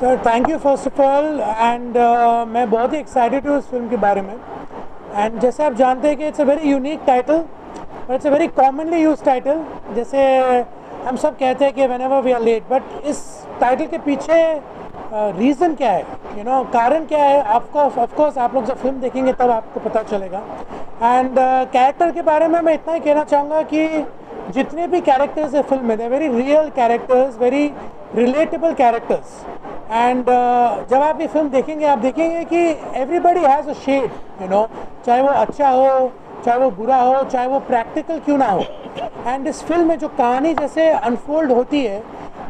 Sir thank you first of all and मैं बहुत ही excited हूँ इस फ़िल्म के बारे में। एंड जैसे आप जानते हैं कि it's a very unique title और it's a very commonly use title जैसे हम सब कहते हैं कि whenever we are late but इस टाइटल के पीछे रीज़न uh, क्या है? यू you नो know, कारण क्या है? आपको ऑफकोर्स आप लोग जब फ़िल्म देखेंगे तब आपको पता चलेगा। एंड कैरेक्टर uh, के बारे में मैं इतना ही कहना चाहूँगा कि जितने भी कैरेक्टर्स है फ़िल्म में they very real characters very relatable characters and जब आप ये फ़िल्म देखेंगे, आप देखेंगे कि everybody has a shade you know चाहे वो अच्छा हो, चाहे वो बुरा हो, चाहे वो प्रैक्टिकल क्यों ना हो. एंड इस फ़िल्म में जो कहानी जैसे अनफोल्ड होती है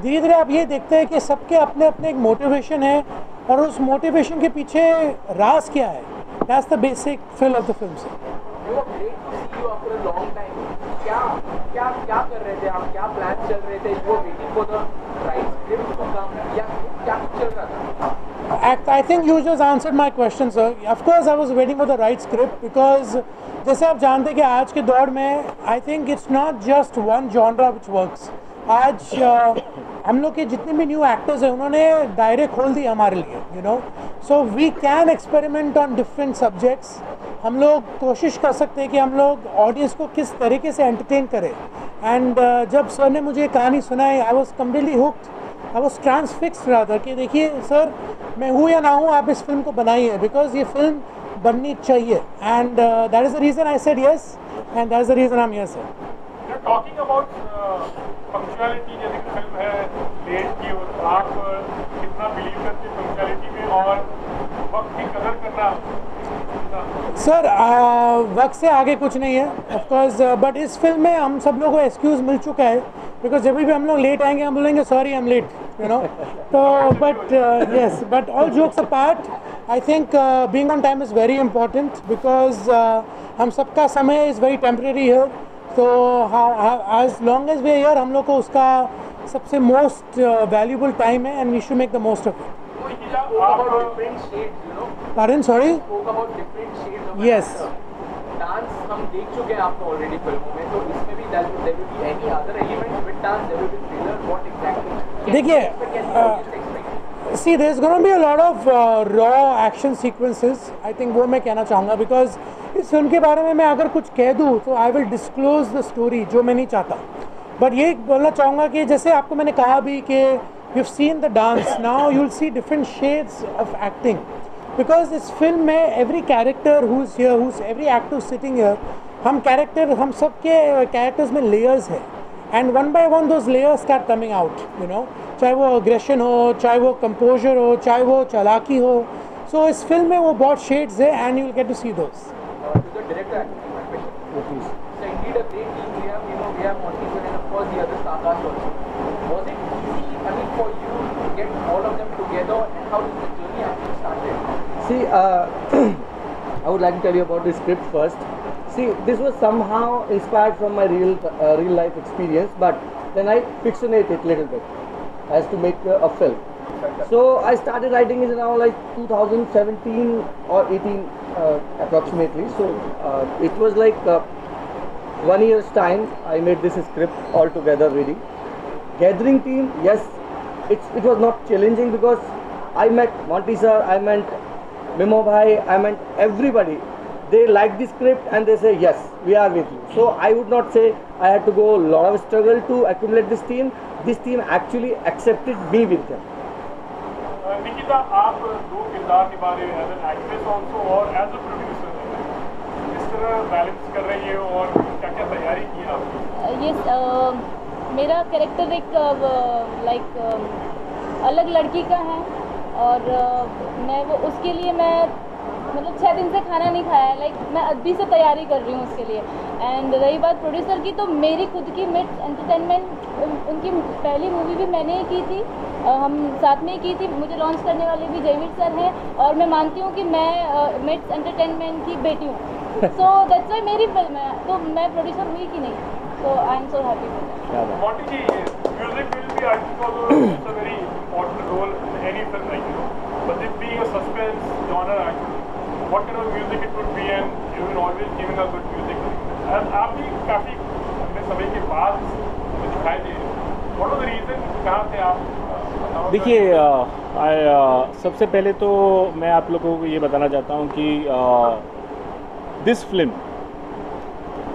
धीरे धीरे आप ये देखते हैं कि सबके अपने अपने एक मोटिवेशन है और उस मोटिवेशन के पीछे राज क्या है. That's the basic feel of the film से क्या क्या क्या कर रहे थे आप? क्या प्लान चल रहे थे? You waiting for the right script to come I think you just answered my question, sir. Of course, I was waiting for the right script because जैसे आप जानते हैं कि आज के दौर में I think it's not just one genre which works आज uh, हम लोग के जितने भी न्यू एक्टर्स हैं उन्होंने दायरे खोल दिए हमारे लिए you know so we can experiment on different subjects हम लोग कोशिश कर सकते हैं कि हम लोग ऑडियंस को किस तरीके से एंटरटेन करें. एंड uh, जब सर ने मुझे कहानी सुनाई I was completely hooked I was transfix रहा था कि देखिए सर मैं हूँ या ना हूँ आप इस फ़िल्म को बनाइए बिकॉज़ ये फ़िल्म बननी चाहिए। And that is the reason I said yes and that is the reason I am yes sir talking about punctuality जैसे फ़िल्म है डेट की आप कितना बिलीव करते पंक्चुअलिटी में और वक्त की कदर करना। सर वक्त से आगे कुछ नहीं है ऑफकोर्स बट इस फ़िल्म में हम सब लोगों को एक्सक्यूज़ मिल चुका है बिकॉज़ जब भी हम लोग लेट आएँगे हम बोलेंगे sorry I am late you know तो but yes but all jokes apart I think being on time is very important because हम सबका समय इज़ वेरी टेम्प्रेरी है तो एज लॉन्ग एज वे ईयर हम लोग को उसका सबसे मोस्ट वैल्यूबल टाइम है and we should make the most of it Pardon, sorry? Of Yes. हम देख चुके हैं आपको ऑलरेडी फ़िल्मों में तो इसमें भी there will be any other element with dance there will be thriller what exactly देखिए see there is gonna be a lot of raw action sequences I think वो मैं कहना चाहूँगा बिकॉज़ इस फ़िल्म के बारे में मैं अगर कुछ कह दूँ तो I will disclose the story जो मैं नहीं चाहता। बट ये बोलना चाहूँगा कि जैसे आपको मैंने कहा भी कि you seen the dance now you will see different shades of acting because इस फ़िल्म में every character who is here who every actor sitting हम कैरेक्टर हम सब के कैरेक्टर्स में लेयर्स है। And one by one those layers start coming out you know चाहे वो अग्रेशन हो, चाहे वो कंपोजर हो, चाहे वो चालाकी हो। सो इस फ़िल्म में वो बहुत शेड्स है and you get to see and how did See, uh, I would like to tell you about the script first. See, this was somehow inspired from my real uh, real life experience, but then I fictionate it a little bit as to make uh, a film. So I started writing it around like 2017 or 18 uh, approximately. So uh, it was like uh, one year's time. I made this script all together ready. Gathering team, yes, it's, it was not challenging because I met Monty sir, I met Mimo Bhai, I meant everybody. They like the script and they say, yes, we are with you. So I would not say I had to go a lot of struggle to accumulate this team. This team actually accepted me with them. Nikita आप दो किरदार निभा रहे हैं as an actress also और as a producer किस तरह balance कर रही है और क्या क्या तैयारी की है आपने ये uh, मेरा कैरेक्टर एक लाइक uh, uh, अलग लड़की का है और मैं वो उसके लिए मैं मतलब छः दिन से खाना नहीं खाया है लाइक मैं अभी से तैयारी कर रही हूँ उसके लिए। एंड रही बात प्रोड्यूसर की तो मेरी खुद की मिट्स एंटरटेनमेंट उनकी पहली मूवी भी मैंने ही की थी हम साथ में ही की थी मुझे लॉन्च करने वाले भी जयवीर सर हैं और मैं मानती हूँ कि मैं मिट्स एंटरटेनमेंट की बेटी हूँ। सो दैट्स वाई मेरी फ़िल्म है तो मैं प्रोड्यूसर हुई कि नहीं? So I am so happy music will be very any film like know. But it being a suspense genre actually, what kind of music it would be and you will always giving a good music. And आप भी काफ़ी अपने समय के बाद दिखाई दे What was the reason? कहाँ थे आप देखिए uh, सबसे पहले तो मैं आप लोगों को ये बताना चाहता हूँ कि this film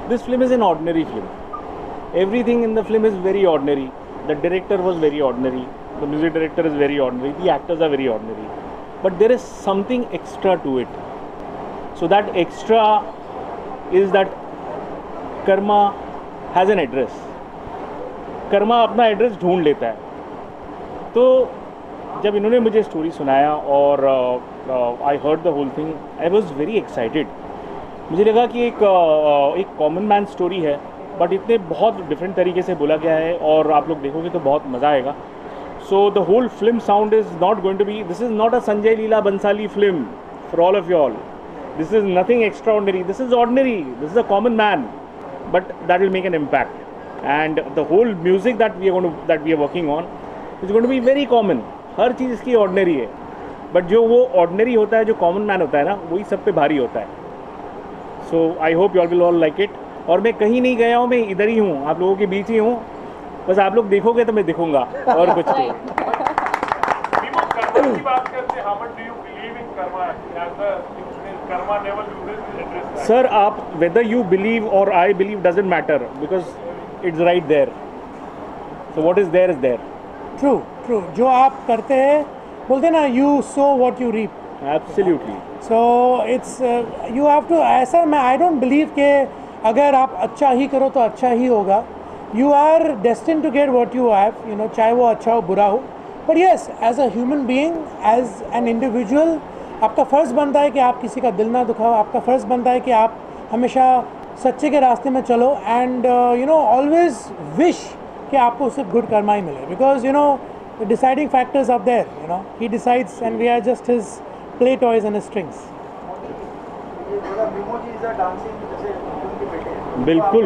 this film is an ordinary film everything in the film is very ordinary the director was very ordinary the music director is very ordinary the actors are very ordinary but there is something extra to it so that extra is that karma has an address karma अपना address ढूंढ लेता है। तो जब इन्होंने मुझे story सुनाया और I heard the whole thing I was very excited मुझे लगा कि एक uh, एक कॉमन मैन स्टोरी है बट इतने बहुत डिफरेंट तरीके से बोला गया है और आप लोग देखोगे तो बहुत मज़ा आएगा। So the whole film sound is not going to be this is not a Sanjay Leela Bhansali film for all of you all this is nothing extraordinary this is ordinary this is a common man but that will make an impact and the whole music that we are that we are working on is going to be very common हर चीज़ इसकी ordinary है. But जो वो ordinary होता है, जो common man होता है ना, वही सब पे भारी होता है. So I hope you all will all like it और मैं कहीं नहीं गया हूँ, मैं इधर ही हूँ. आप लोगों के बीच ही हूँ. बस आप लोग देखोगे तो मैं दिखूँगा और कुछ नहीं? सर आप वेदर यू बिलीव और I believe doesn't matter because it's right there so what is there is there true true जो आप करते हैं बोलते ना you sow what you reap absolutely so it's you have to ऐसा मैं आई डोंट बिलीव कि अगर आप अच्छा ही करो तो अच्छा ही होगा। You are destined to get what you have you know चाहे वो अच्छा हो बुरा हो but yes as a human being as an individual आपका फ़र्ज़ बनता है कि आप किसी का दिल ना दुखाओ आपका फ़र्ज़ बनता है कि आप हमेशा सच्चे के रास्ते में चलो and you know always wish कि आपको उससे गुड कर्मा ही मिले because you know the deciding factors are there you know he decides and we are just his play toys and strings बिल्कुल।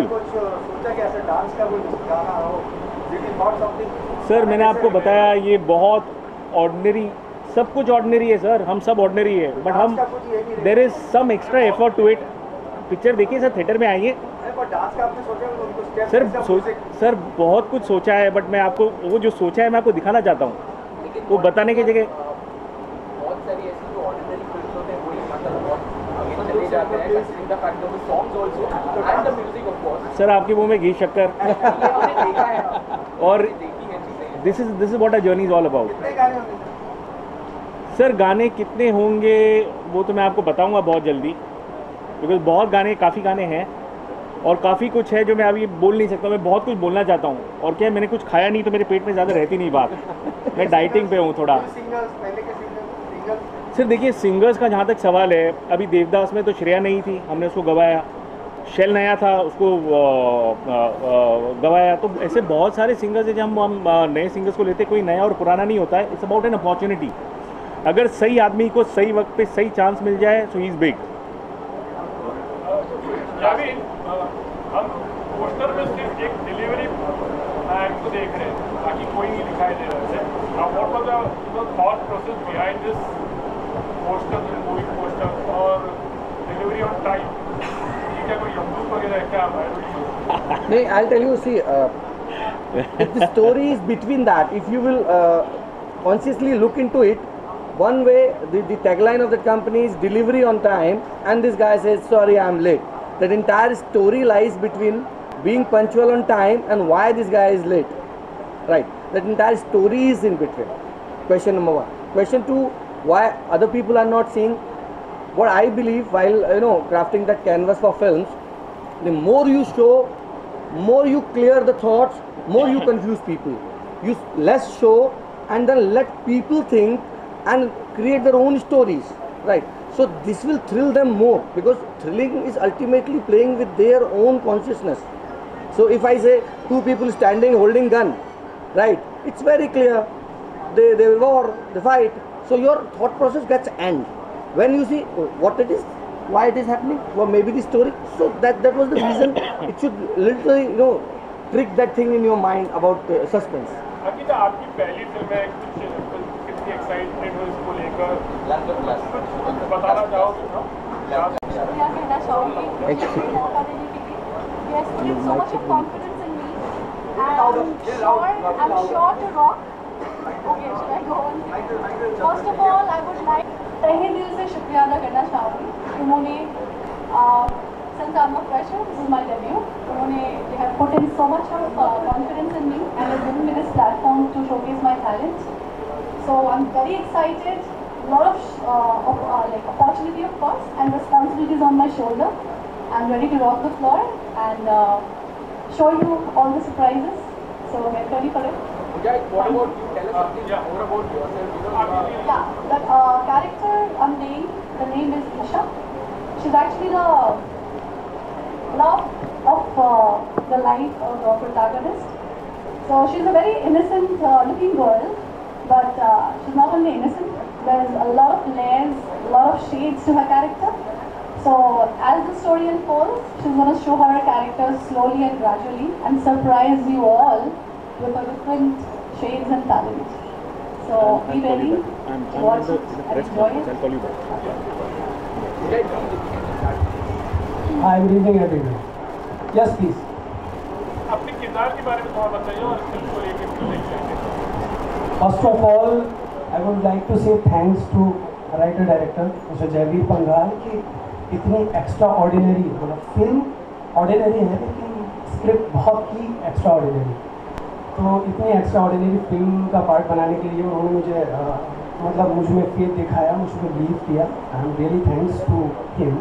सर मैंने आपको बताया ये बहुत ऑर्डनरी सब कुछ ऑर्डनरी है सर हम सब ऑर्डनरी है बट हम there is some extra effort to it picture देखिए सर थिएटर में आइए। सर सर बहुत कुछ सोचा है बट मैं आपको वो जो सोचा है मैं आपको दिखाना चाहता हूँ। वो बताने की जगह बहुत सारी ऐसी जो ऑर्डिनरी फिल्म्स होते हैं वही मतलब बहुत आगे चले जाते हैं considering the fact of the songs also and the music of course sir आपके मुँह में घी शक्कर। है और this is this is what a journey is all about sir? गाने कितने होंगे वो तो मैं आपको बताऊँगा बहुत जल्दी। बिकॉज़ बहुत गाने काफ़ी गाने हैं और काफ़ी कुछ है जो मैं अभी बोल नहीं सकता। मैं बहुत कुछ बोलना चाहता हूँ। और क्या मैंने कुछ खाया नहीं तो मेरे पेट में ज़्यादा रहती नहीं बात। मैं डाइटिंग पे हूँ थोड़ा सिंगर्स पहले के सिंगर्स सिंगर्स सर देखिए सिंगर्स का जहाँ तक सवाल है, अभी देवदास में तो श्रेया नहीं थी, हमने उसको गवाया। शेल नया था, उसको गवाया। तो ऐसे बहुत सारे सिंगर्स हैं जब हम हम नए सिंगर्स को लेते कोई नया और पुराना नहीं होता है। इट्स अबाउट एन अपॉर्चुनिटी अगर सही आदमी को सही वक्त पे सही चांस मिल जाए सो ही इज़ बिग देख रहे हैं कोई नहीं दिखाई दे रहा है। What was the thought process behind this poster movie poster और डिलीवरी ऑन टाइम ये क्या कोई यमदूत वगैरह है क्या I don't know. No, I'll tell you, see, uh, if the story is between that, if you will uh, consciously look into it, one way the, the tagline of the company is delivery on time, and this guy says, Sorry, I'm late. That entire story lies between being punctual on time and why this guy is late. Right. That entire story is in between. Question number one. Question two, why other people are not seeing what I believe while you know crafting that canvas for films, the more you show, more you clear the thoughts, more you confuse people. You less show and then let people think and create their own stories. Right. So this will thrill them more because thrilling is ultimately playing with their own consciousness. So if I say two people standing holding gun, right, it's very clear. They, they war, they fight. So your thought process gets end. When you see oh, what it is, why it is happening, or maybe the story. So that that was the reason. it should literally you know trick that thing in your mind about uh, suspense. Ankita आपकी पहली film है कुछ कितनी excited हो इसको लेकर कुछ बताना चाहोगे क्या शुक्रिया कहना चाहूँगी मुझे मौका देने के लिए yes putting so much of confidence in me and I'm sure I'm sure to rock Okay, should I go on? First of all, I would like तहे दिल से शुक्रिया अदा करना चाहूँगी उन्होंने since I'm a fresher, this is my debut. उन्होंने they have put in so much of uh, confidence in me and have given me this platform to showcase my talent. So I'm very excited. A lot of, uh, of uh, like opportunity of course and responsibilities on my shoulder. I'm ready to rock the floor and uh, show you all the surprises. So get ready for it. Mujahid, what about you? Tell us something more about yourself. You know, Yeah, the uh, character I'm playing, the name is Isha. She's actually the love of uh, the life of the protagonist. So she's a very innocent uh, looking girl, but uh, she's not only innocent, there's a lot of layers, a lot of shades to her character. So as the story unfolds, she's going to show her character slowly and gradually and surprise you all with a different shades and talent. So be ready, I'm, I'm watch it and enjoy it. I'll call you back. Hi, good evening everyone. Yes, please. अपने किरदार के बारे में थोड़ा बताइए और film को लेकर क्यों देख रहे हैं First of all, I would like to say thanks to writer director Mr. Jaiveer Panghal कि इतनी एक्स्ट्रा ऑर्डिनरी मतलब फ़िल्म ऑर्डिनरी है लेकिन स्क्रिप्ट बहुत ही एक्स्ट्रा ऑर्डिनरी तो इतनी एक्स्ट्रा ऑर्डिनरी फ़िल्म का पार्ट बनाने के लिए उन्होंने मुझे अ, मतलब मुझमें फेथ दिखाया मुझमें बिलीव किया I am really thanks to him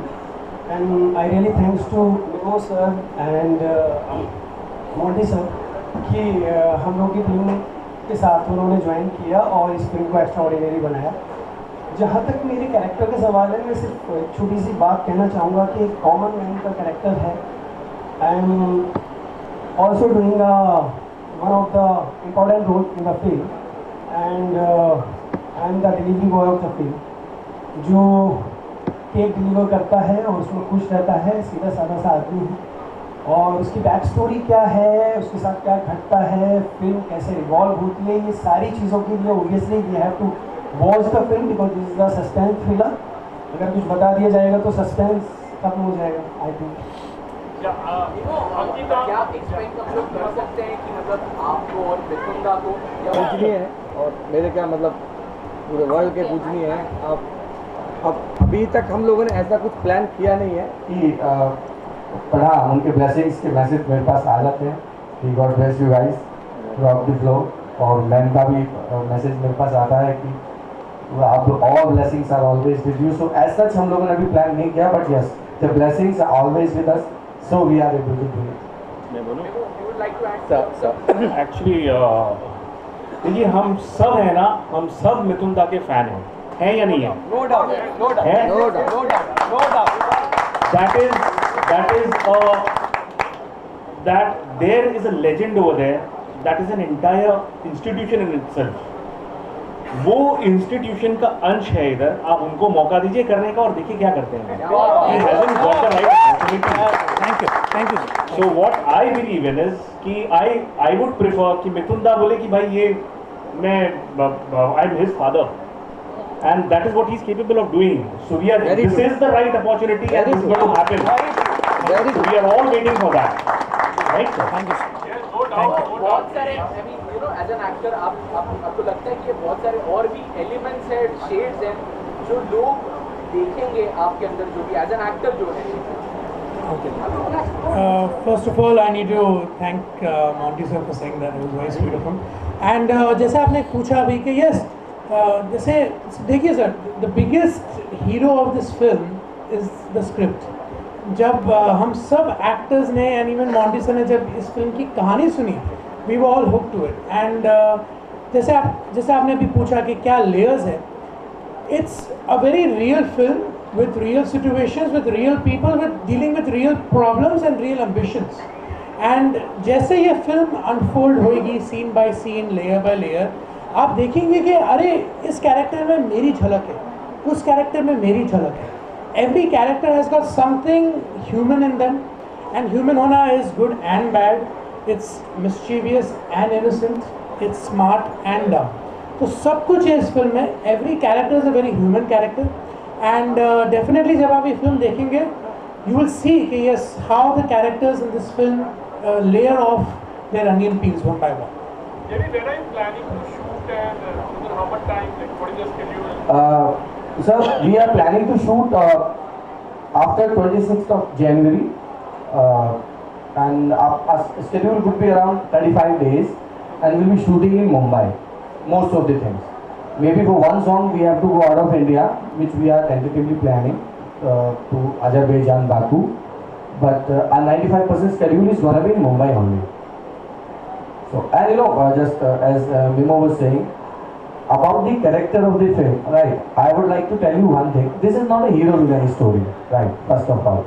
and I really thanks to Mino sir and Modi sir कि हम लोग की फ़िल्म के साथ उन्होंने ज्वाइन किया और इस फ़िल्म को एक्स्ट्रा ऑर्डिनरी बनाया। जहाँ तक मेरे कैरेक्टर का सवाल है मैं सिर्फ़ एक छोटी सी बात कहना चाहूँगा कि एक कॉमन मैन का कैरेक्टर है। I am also doing one of the important role in the film and I am the delivery boy of the film जो केक डिलीवर करता है और उसमें खुश रहता है, सीधा साधा सा आदमी है। और उसकी बैक स्टोरी क्या है, उसके साथ क्या घटता है फ़िल्म कैसे रिवॉल्व होती है, ये सारी चीज़ों के लिए obviously we have to watch the film because this is the suspense thriller अगर कुछ बता दिया जाएगा तो सस्पेंस खत्म हो जाएगा आई थिंक क्या आप एक्सपेक्ट हम लोग कर सकते हैं कि मतलब आपको और मिथुंदा को या है। और मेरे क्या मतलब पूरे वर्ल्ड के पूजनीय है। अब अब अभी तक हम लोगों ने ऐसा कुछ प्लान किया नहीं है कि पढ़ा उनके ब्लेसिंग्स के मैसेज मेरे पास आ जाते हैं। कि God bless you guys throughout the flow और मैम का भी मैसेज मेरे पास आता है कि आप all blessings are always with you so as such हम लोगों ने अभी प्लान नहीं किया but yes the blessings are always with us बोलूँ you would like to sir some- sir actually देखिए हम सब है ना हम सब मिथुनदा के फ़ैन हैं। हैं या नहीं है? No doubt no doubt no doubt no doubt no doubt that is that is a that there is a legend over there that is an entire institution in itself. वो इंस्टीट्यूशन का अंश है इधर। आप उनको मौका दीजिए करने का और देखिए क्या करते हैं। Thank you thank you So what I believe in is कि I I would prefer कि मिथुनदा बोले कि भाई ये मैं I am his father and that is what he's capable of doing. So we are Very this good. is the right opportunity Very and this is going to happen. Very So we are all waiting for that. Right? sir? Thank you yes, no doubt, no बहुत सारे I mean you know as an actor आप आप आपको लगता है कि बहुत सारे और भी एलिमेंट्स हैं शेड्स हैं जो लोग देखेंगे आपके अंदर जो भी एज एन एक्टर जो है Uh, first of all, I need to thank uh, Monty sir for saying that. It was very sweet of him. And uh, जैसे आपने पूछा अभी कि yes, uh, जैसे देखिए sir, the biggest hero of this film is the script. जब uh, हम सब एक्टर्स ने एंड इवन मॉन्टी सर ने जब इस फ़िल्म की कहानी सुनी we all hook to it and जैसे आप जैसे आपने अभी पूछा कि क्या लेयर्स है it's a very real film with real situations, with real people, with dealing with real problems and real ambitions. And जैसे ये फ़िल्म अनफोल्ड होएगी scene by scene layer by layer आप देखेंगे कि अरे, इस कैरेक्टर में मेरी झलक है, उस कैरेक्टर में मेरी झलक है। Every character has got something human in them and human होना is good and bad it's mischievous and innocent it's smart and dumb तो सब कुछ है इस फ़िल्म में every character is a very human character and definitely जब आप ये फिल्म देखेंगे यू विल सी कि yes how the characters in this film layer off their onion peels one by one Jerry, when are you planning to shoot and uh, within how much time? Like, what is the schedule? Uh, sir, we are planning to shoot uh, after 26th of January, uh, and our, our schedule would be around 35 days, and we'll be shooting in Mumbai, most of the things. Maybe for one song we have to go out of India, which we are tentatively planning uh, to Azerbaijan, Baku, but uh, our 95% schedule is gonna be in Mumbai only. So, and you know, uh, just uh, as uh, Mimo was saying, about the character of the film, right? I would like to tell you one thing. This is not a hero villain story, right? First of all,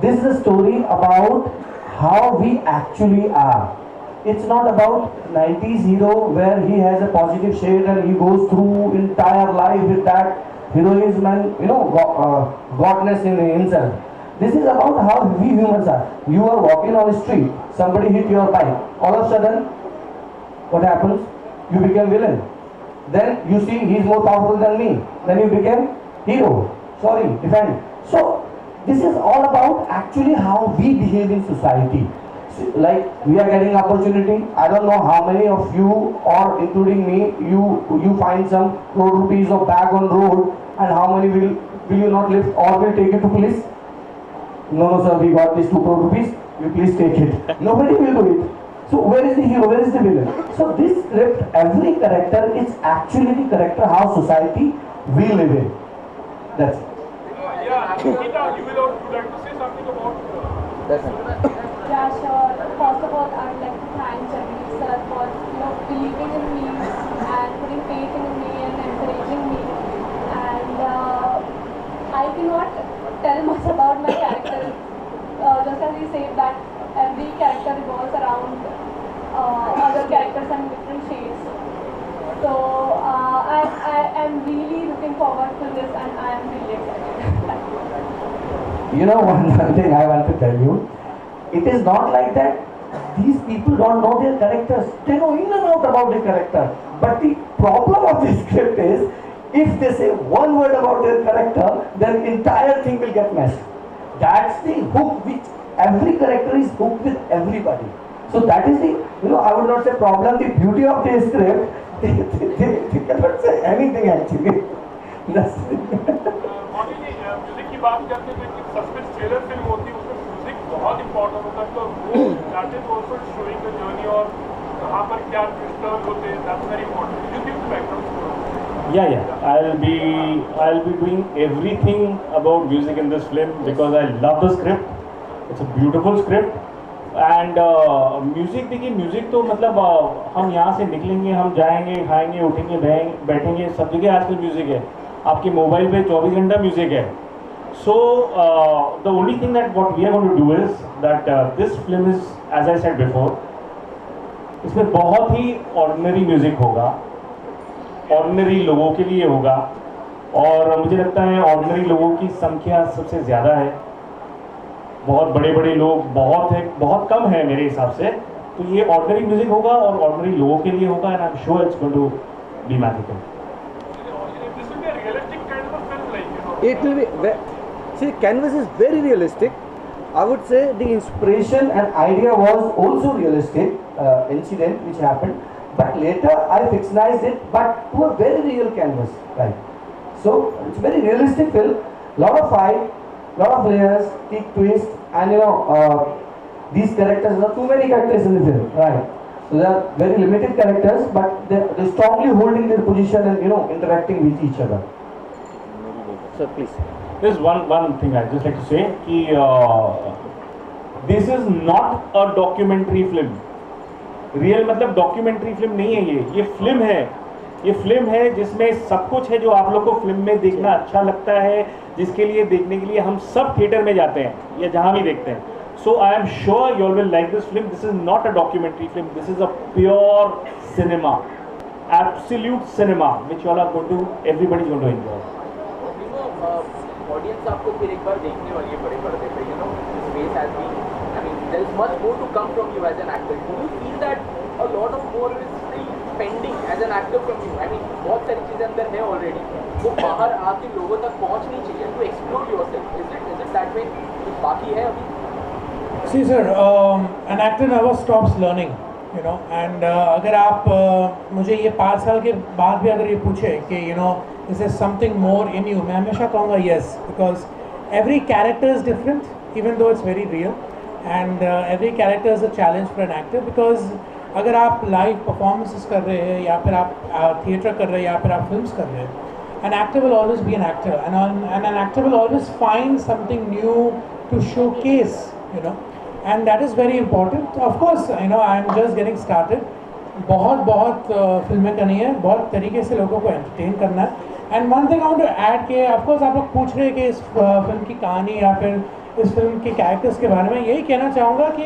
this is a story about how we actually are. It's not about 90s hero where he has a positive shade and he goes through entire life with that heroism and you know go- uh, godness in himself. This is about how we humans are. You are walking on a street, somebody hit your bike. All of a sudden, what happens? You become villain. Then you see he's more powerful than me. Then you become hero. Sorry, defend. So this is all about actually how we behave in society. So, Like we are getting opportunity. I don't know how many of you, or including me, you you find some crore rupees of bag on road, and how many will will you not lift or will take it to police? No, no, sir, we got these two crore rupees. You please take it. Nobody will do it. So where is the hero? Where is the villain? So this script, every character is actually the character how society we live in. That's it. Uh, yeah, Geeta, you will would you like to say something about uh, That's it. First of all, I would like to thank Javeed sir for you know believing in me and putting faith in me and encouraging me. And uh, I cannot tell much about my character. Uh, just as he said that every character revolves around uh, other characters and different shades. So uh, I, I am really looking forward to this and I am really excited. You know one thing I want to tell you. It is not like that. These people don't know their characters. They know in and out about the character. But the problem of this script is, if they say one word about their character, then entire thing will get messed. That's the hook which every character is hooked with everybody. So that is the, you know, I would not say problem, the beauty of the script, they, they, they, they cannot say anything actually. That's model music की बात करते हैं तो suspense thriller film होता है तो वो that is also showing the journey और कहाँ पर क्या ट्विस्टर्स होते हैं that's very important you give background Yeah, yeah. I'll be I'll be doing everything about music in this film because I love the script. It's a beautiful script. And music देखिए music तो मतलब uh, हम यहाँ से निकलेंगे हम जाएँगे खाएँगे उठेंगे बैठेंगे सब जगह आजकल म्यूज़िक है आपके मोबाइल पे 24 घंटा म्यूज़िक है so the only thing that what we are going to do is that this film is as I said before इसमें बहुत ही ऑर्डिनरी म्यूज़िक होगा ऑर्डिनरी लोगों के लिए होगा और मुझे लगता है ऑर्डिनरी लोगों की संख्या सबसे ज़्यादा है। बहुत बड़े बड़े लोग बहुत है बहुत कम है मेरे हिसाब से। तो ये ऑर्डिनरी म्यूज़िक होगा और ऑर्डिनरी लोगों के लिए होगा and I am sure it's going to be magical this will be See, canvas is very realistic. I would say the inspiration and idea was also realistic uh, incident which happened. But later I fictionalized it, but to a very real canvas, right? So it's very realistic film. Lot of fight, lot of layers, kick twist, and you know uh, these characters. Are too many characters in the film, right? So they are very limited characters, but they are strongly holding their position and you know interacting with each other. Sir, please. There's one one thing I just like to say कि uh, this is not a documentary film. Real मतलब documentary film नहीं है ये। ये film है। ये film है जिसमें सब कुछ है जो आप लोग को फ़िल्म में देखना अच्छा लगता है जिसके लिए देखने के लिए हम सब थिएटर में जाते हैं या जहाँ भी देखते हैं। So I am sure you will like this film this is not a documentary film this is a pure cinema absolute cinema which all are to everybody going to enjoy audience आपको फिर एक बार देखने वाली है बड़े पर्दे पे you know space has been I mean there is much more to come from you as an actor do you feel that a lot of more is still pending as an actor from you I mean बहुत सारी चीज़ें अंदर है already वो बाहर आके लोगों तक पहुंचनी चाहिए to explore yourself is it is it that way बाकी है अभी? Sir, um, an actor never stops learning. You know and अगर आप uh, मुझे ये पाँच साल के बाद भी अगर ये पूछे कि you know is is something more in you मैं हमेशा कहूँगा yes because every character is different, even though it's very real, and uh, every character is a challenge for an actor because अगर आप लाइव परफॉर्मेंसेस कर रहे हैं या फिर आप थिएटर कर रहे हैं या फिर आप फिल्म्स कर रहे हैं an actor will always be an actor and, on, and an actor will always find something new to showcase you know and that is very important of course you know i am just getting started बहुत बहुत uh, फ़िल्में करनी है बहुत तरीके से लोगों को एंटरटेन करना है and one thing I want to add के ऑफकोर्स आप लोग पूछ रहे हैं कि इस फ़िल्म की कहानी या फिर इस फ़िल्म के कैरेक्टर्स के बारे में यही कहना चाहूँगा कि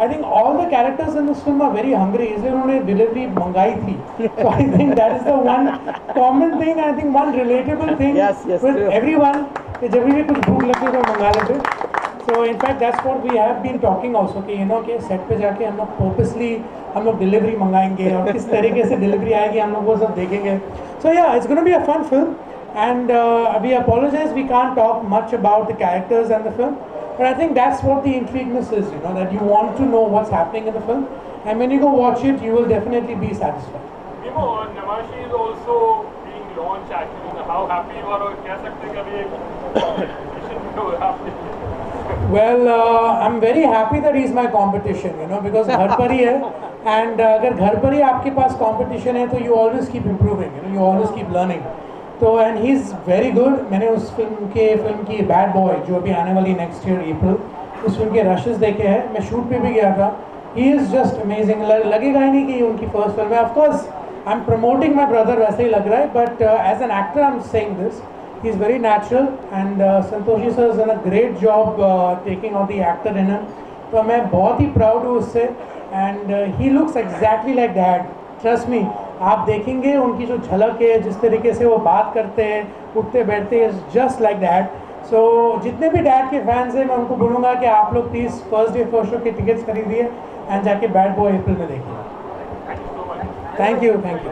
I think all the characters in this film are very hungry इसलिए उन्होंने डिलीवरी मंगाई थी। So I think that is the one common thing I think one relatable thing with true. Everyone जब भी कुछ भूख लगती है तो मंगा लेते। So in fact that's what we have been talking also कि यू नो कि सेट पे जाके हम लोग पर्पसली हम लोग डिलीवरी मंगाएँगे और किस तरीके से डिलीवरी आएगी हम लोग वो सब देखेंगे। So yeah it's gonna be a fun film and uh, we apologize we can't talk much about the characters and the film but i think that's what the intrigueness is you know that you want to know what's happening in the film and when you go watch it you will definitely be satisfied Nemo, uh, Namashi is also being launched actually. How happy you are और कह सकते हैं कभी competition में हो happy. well uh, i'm very happy that he's my competition you know because घर पर ही है and uh, अगर घर पर ही आपके पास competition है तो you always keep improving you know you always keep learning. तो and he is very good मैंने उस फ़िल्म के फ़िल्म की बैड बॉय जो अभी आने वाली नेक्स्ट ईयर अप्रैल उस फ़िल्म के रशेस देखे हैं. मैं शूट पे भी गया था. ही इज़ जस्ट अमेजिंग लगेगा ही नहीं कि उनकी फ़र्स्ट फ़िल्म है. Of course I am promoting my brother वैसे ही लग रहा है but as an actor I am saying this he is very natural and Santoshi sir is a great job taking on the actor in तो मैं बहुत ही proud हूँ उससे and he looks exactly like dad trust me आप देखेंगे उनकी जो झलक है, जिस तरीके से वो बात करते हैं, उठते बैठते हैं जस्ट लाइक दैट सो जितने भी डैड के फैंस हैं, मैं उनको बोलूँगा कि आप लोग please first day first show के टिकट्स खरीदिए एंड जाके बैड बॉय अप्रैल में देखिए. Thank you thank you